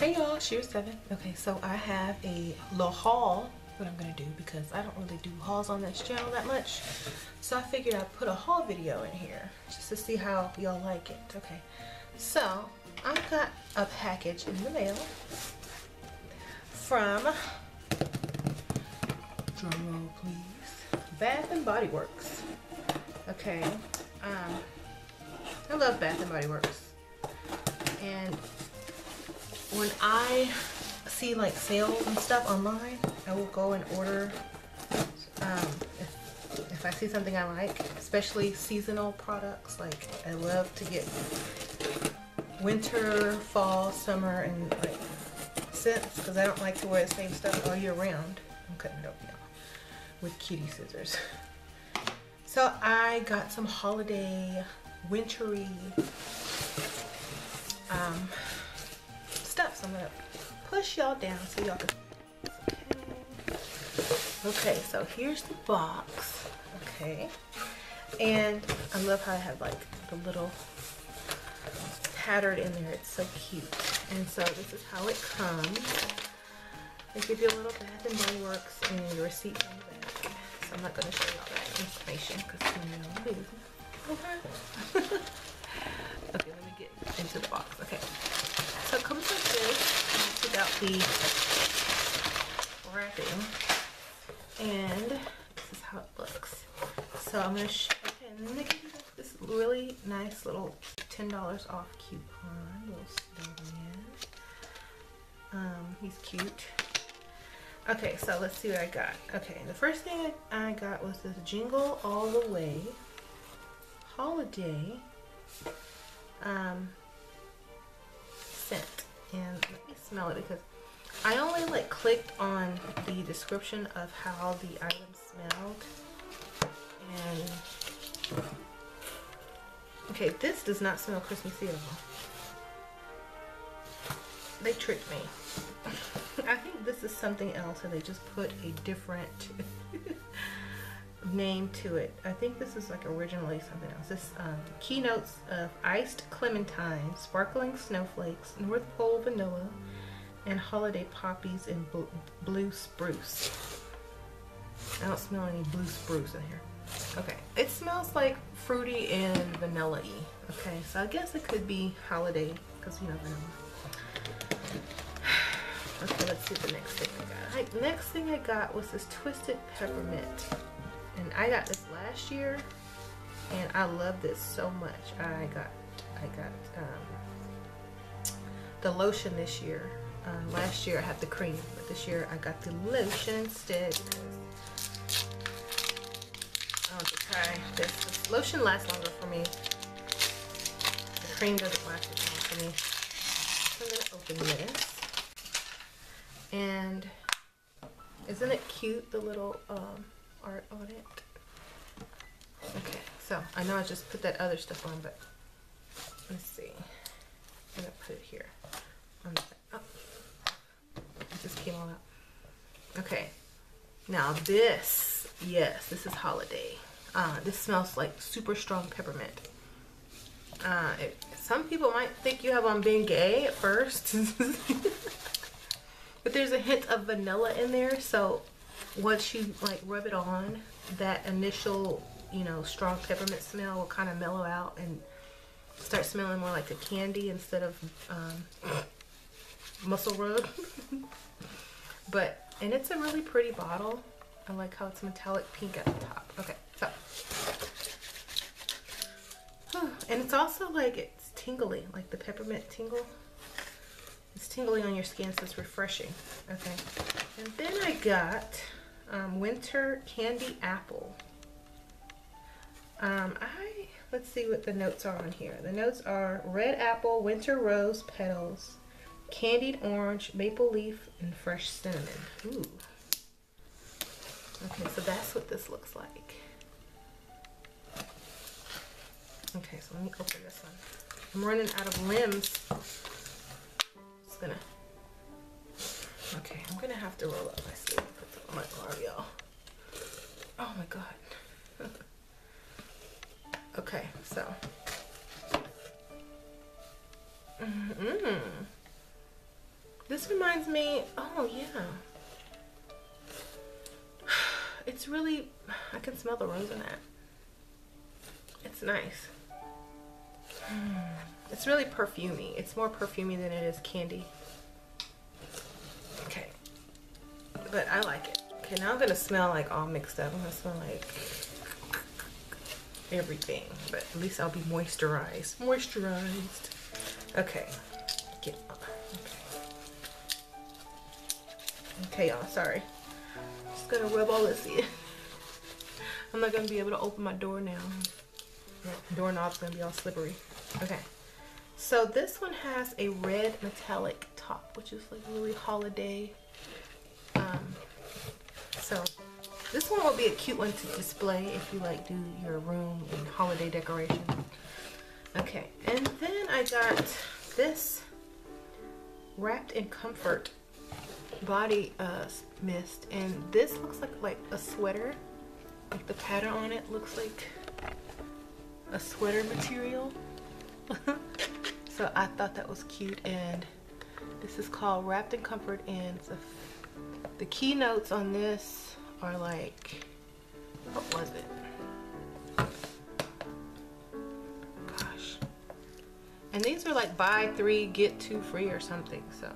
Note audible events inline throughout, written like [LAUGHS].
Hey y'all, Shera Seven. Okay, so I have a little haul. What I'm gonna do because I don't really do hauls on this channel that much. So I figured I'd put a haul video in here just to see how y'all like it. Okay, so I got a package in the mail from please Bath and Body Works. Okay, um, I love Bath and Body Works, and when I see like sales and stuff online, I will go and order. Um, if, if I see something I like, especially seasonal products, like I love to get winter, fall, summer, and like scents because I don't like to wear the same stuff all year round. I'm cutting it open now with kitty scissors. So I got some holiday, wintry um. So I'm gonna push y'all down so y'all can. Okay. okay, so here's the box. Okay, and I love how I have like the little tattered in there. It's so cute. And so this is how it comes. They give you a little Bath and Body Works and your receipt on the back. So I'm not going to show you all that information because you know okay, [LAUGHS] the wrapping. And this is how it looks. So I'm going to you this really nice little $10 off coupon. Little. Um, he's cute. Okay, so let's see what I got. Okay, the first thing I got was this Jingle All the Way Holiday um, scent. And let me smell it because I only like clicked on the description of how the item smelled. And okay, this does not smell Christmassy at all. They tricked me. [LAUGHS] I think this is something else and they just put a different [LAUGHS] name to it. I think this is like originally something else. This um, keynotes of iced clementine, sparkling snowflakes, North Pole vanilla, and holiday poppies and bl blue spruce. I don't smell any blue spruce in here. Okay, it smells like fruity and vanilla-y. Okay, so I guess it could be holiday because you know vanilla. [SIGHS] Okay, let's see the next thing I got. Next thing I got was this Twisted Peppermint. And I got this last year. And I love this so much. I got I got um, the lotion this year. Um, last year I had the cream, but this year I got the lotion instead. I want to try this. Lotion lasts longer for me. The cream doesn't last as long for me. So I'm gonna open this. And isn't it cute, the little um, art on it? Okay, so I know I just put that other stuff on, but let's see. I'm gonna put it here. On the, oh, it just came all out. Okay, now this, yes, this is holiday. Uh, this smells like super strong peppermint. Uh, it, some people might think you have on Bengay at first. [LAUGHS] But there's a hint of vanilla in there, so once you like rub it on, that initial, you know, strong peppermint smell will kind of mellow out and start smelling more like a candy instead of um, [LAUGHS] muscle rub. [LAUGHS] but, and it's a really pretty bottle. I like how it's metallic pink at the top. Okay, so. [SIGHS] And it's also like, it's tingly, like the peppermint tingle. It's tingling on your skin, so it's refreshing. Okay. And then I got um, Winter Candy Apple. Um, I, let's see what the notes are on here. The notes are red apple, winter rose petals, candied orange, maple leaf, and fresh cinnamon. Ooh. Okay, so that's what this looks like. Okay, so let me open this one. I'm running out of limbs just gonna. Okay, I'm gonna have to roll up my sleeve and put my arm, y'all. Oh my god. [LAUGHS] okay, so. Mm -hmm. This reminds me, oh yeah. [SIGHS] It's really, I can smell the rose in that. It's nice. [SIGHS] It's really perfumey. It's more perfumey than it is candy. Okay. But I like it. Okay, now I'm gonna smell like all mixed up. I'm gonna smell like everything. But at least I'll be moisturized. Moisturized. Okay. Okay, y'all, sorry. Just gonna rub all this in. I'm not gonna be able to open my door now. Doorknob's gonna be all slippery. Okay. So this one has a red metallic top, which is like really holiday. Um, so this one will be a cute one to display if you like do your room and holiday decoration. Okay, and then I got this Wrapped in Comfort body uh, mist, and this looks like like a sweater. Like the pattern on it looks like a sweater material. [LAUGHS] so I thought that was cute, and this is called Wrapped in Comfort, and the keynotes on this are like, what was it? Gosh. And these are like buy three, get two free or something, so.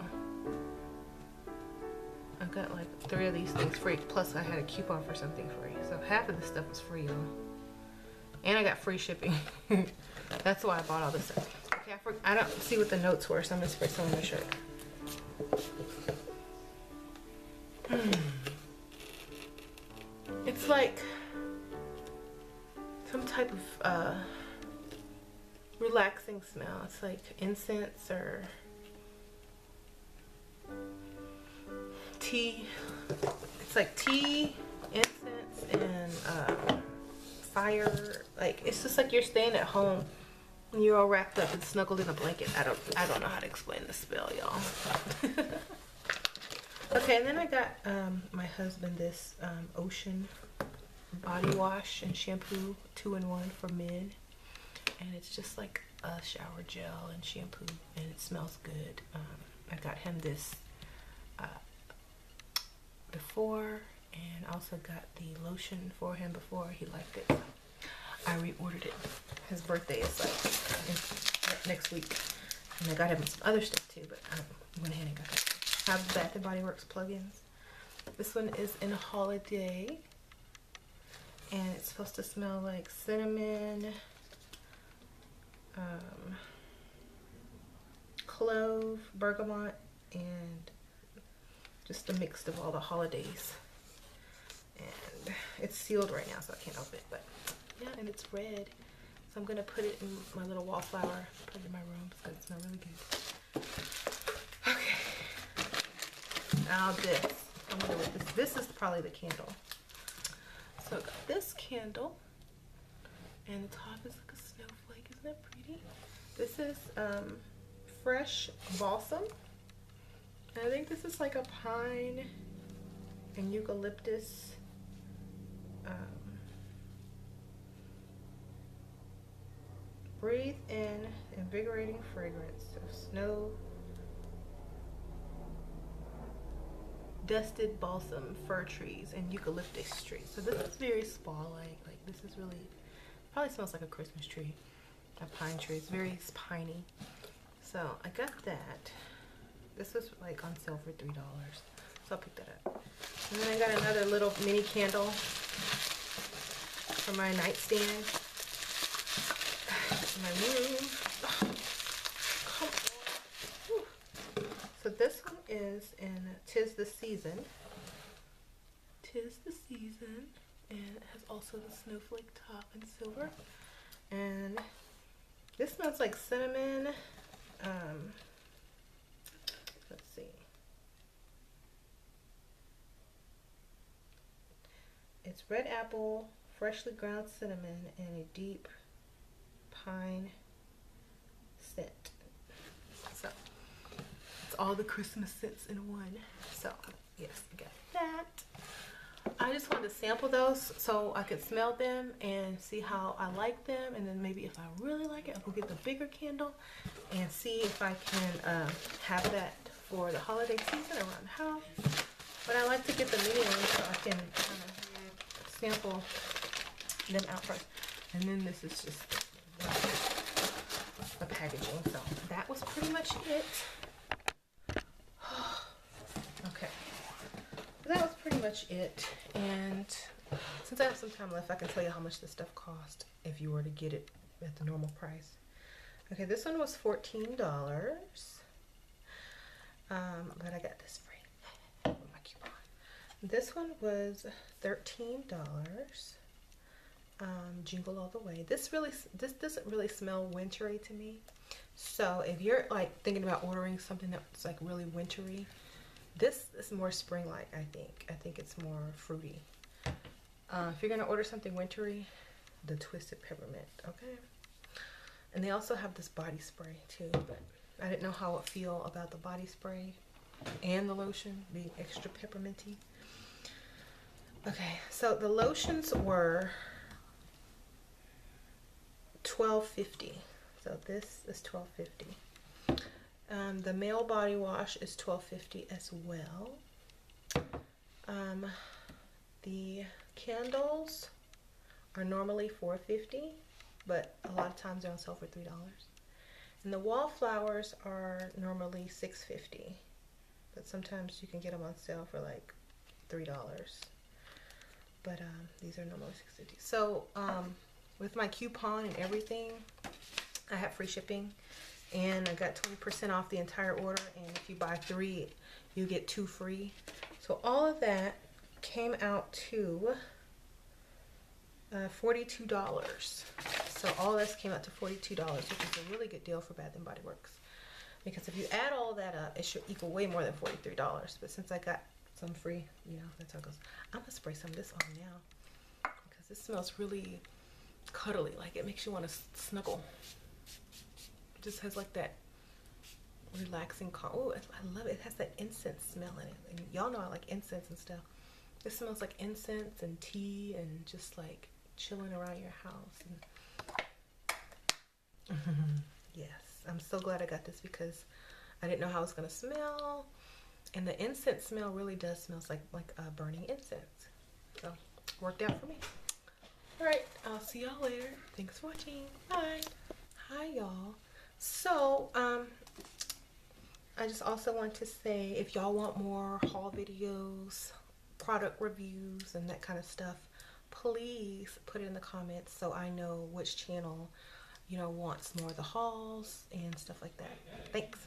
Got like three of these things free, plus I had a coupon for something free. So half of the stuff was free, y'all. And I got free shipping. [LAUGHS] That's why I bought all this stuff. Okay, I, for, I don't see what the notes were, so I'm gonna spray some on my shirt. It's like some type of uh, relaxing smell. It's like incense or tea. It's like tea, incense, and uh, fire. Like it's just like you're staying at home and you're all wrapped up and snuggled in a blanket. I don't I don't know how to explain the spell, y'all. [LAUGHS] okay, and then I got um, my husband this um, ocean body wash and shampoo two in one for men and it's just like a shower gel and shampoo and it smells good um, I got him this before and also got the lotion for him before he liked it. I reordered it. His birthday is like next week. And I got him some other stuff too but I went ahead and got that. Have Bath and Body Works plugins. This one is in holiday and it's supposed to smell like cinnamon um, clove bergamot and just a mix of all the holidays. And it's sealed right now so I can't open it but yeah and it's red. So I'm gonna put it in my little wallflower put it in my room it's gonna smell really good. Okay. Now this. I'm gonna this this is probably the candle. So I got this candle and the top is like a snowflake isn't that pretty? This is um, fresh balsam I think this is like a pine and eucalyptus um, breathe in invigorating fragrance of snow dusted balsam fir trees and eucalyptus trees. So this is very spa like like this is really probably smells like a christmas tree a pine tree. It's very piney. So i got that this was like on sale for three dollars, so I'll pick that up. And then I got another little mini candle for my nightstand. [SIGHS] my room. [SIGHS] So this one is in Tis the Season. Tis the Season. And it has also the snowflake top and silver. And this smells like cinnamon. Um, Let's see. It's red apple, freshly ground cinnamon, and a deep pine scent. So, it's all the Christmas scents in one. So, yes, I got that. I just wanted to sample those so I could smell them and see how I like them and then maybe if I really like it I'll go get the bigger candle and see if I can uh, have that for the holiday season around the house. But I like to get the mini ones so I can kind of sample them out first. And then this is just the packaging. So that was pretty much it. [SIGHS] okay. That was pretty much it. And since I have some time left, I can tell you how much this stuff cost if you were to get it at the normal price. Okay, this one was $14. Um, but I got this free. This one was $13. Um, jingle all the way. This really, this doesn't really smell wintry to me. So if you're like thinking about ordering something that's like really wintry, this is more spring-like, I think. I think it's more fruity. Uh, if you're gonna order something wintry, the Twisted Peppermint, okay? And they also have this body spray too, but I didn't know how it feel about the body spray and the lotion being extra pepperminty. Okay, so the lotions were twelve fifty. So this is twelve fifty. Um, the male body wash is twelve fifty as well. Um, the candles are normally four fifty, but a lot of times they're on sale for three dollars. And the wallflowers are normally six fifty, but sometimes you can get them on sale for like three dollars. But um, these are normally six fifty. So um, with my coupon and everything, I have free shipping, and I got twenty percent off the entire order. And if you buy three, you get two free. So all of that came out to uh, $42. So all this came out to $42, which is a really good deal for Bath & Body Works. Because if you add all that up, it should equal way more than $43. But since I got some free, you know, that's how it goes. I'm gonna spray some of this on now. Because this smells really cuddly, like it makes you want to snuggle. It just has like that relaxing, oh, I love it. It has that incense smell in it. And y'all know I like incense and stuff. It smells like incense and tea and just like chilling around your house. And [LAUGHS] yes, I'm so glad I got this because I didn't know how it's gonna smell. And the incense smell really does smells like like uh, burning incense. So worked out for me. All right, I'll see y'all later. Thanks for watching. Bye. Hi y'all. So um, I just also want to say if y'all want more haul videos, product reviews, and that kind of stuff, please put it in the comments so I know which channel, you know, wants more of the hauls and stuff like that. Thanks.